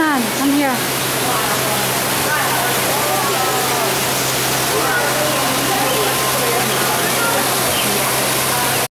on? Come here.